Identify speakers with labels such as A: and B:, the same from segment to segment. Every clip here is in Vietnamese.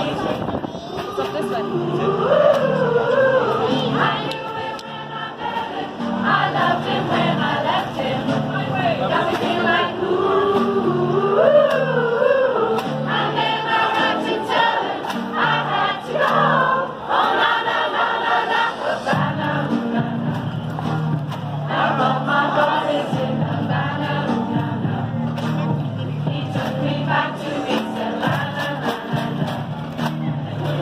A: What's up this way?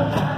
A: Bye.